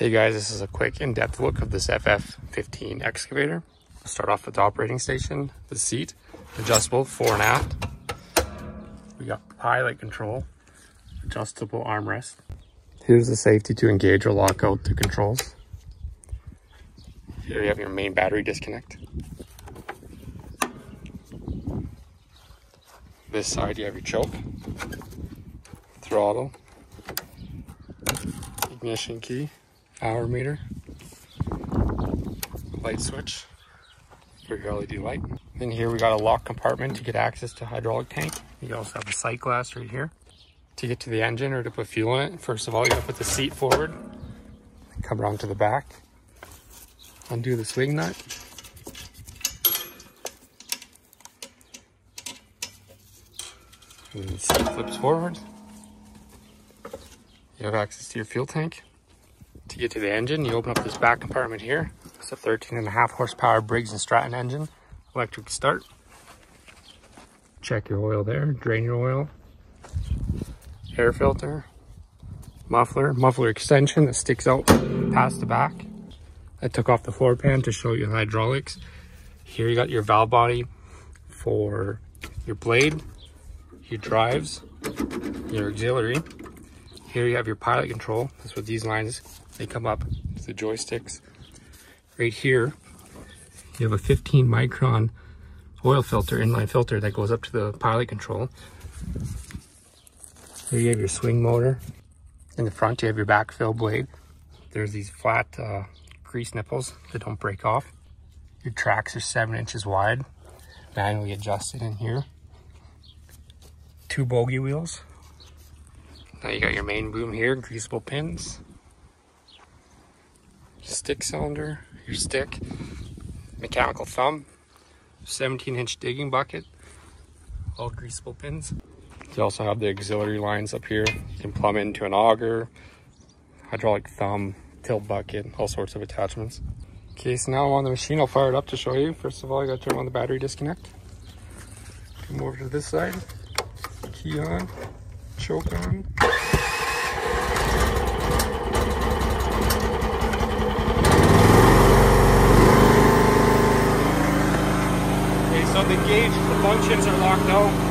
Hey guys, this is a quick in-depth look of this FF15 excavator. I'll start off with the operating station, the seat, adjustable fore and aft. We got pilot control, adjustable armrest. Here's the safety to engage or lock out the controls. Here you have your main battery disconnect. This side you have your choke, throttle, ignition key, hour meter, light switch for your LED light. Then here we got a lock compartment to get access to hydraulic tank. You also have a sight glass right here. To get to the engine or to put fuel in it, first of all, you gotta put the seat forward, come around to the back, undo the swing nut, And the seat flips forward. You have access to your fuel tank. To get to the engine, you open up this back compartment here. It's a 13 and a half horsepower Briggs & Stratton engine, electric start. Check your oil there, drain your oil. Air filter, muffler, muffler extension that sticks out past the back. I took off the floor pan to show you the hydraulics. Here you got your valve body for your blade your drives, your auxiliary. Here you have your pilot control. That's what these lines, they come up to the joysticks. Right here, you have a 15 micron oil filter, inline filter that goes up to the pilot control. Here you have your swing motor. In the front, you have your backfill blade. There's these flat uh, grease nipples that don't break off. Your tracks are seven inches wide, manually adjusted in here two bogie wheels. Now you got your main boom here, greasable pins. Stick cylinder, your stick, mechanical thumb, 17 inch digging bucket, all greasable pins. You also have the auxiliary lines up here. You can plumb it into an auger, hydraulic thumb, tilt bucket, all sorts of attachments. Okay, so now I'm on the machine. I'll fire it up to show you. First of all, I gotta turn on the battery disconnect. Come over to this side key on, choke on. Okay, so the gauge, the functions are locked out.